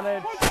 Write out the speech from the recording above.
on it.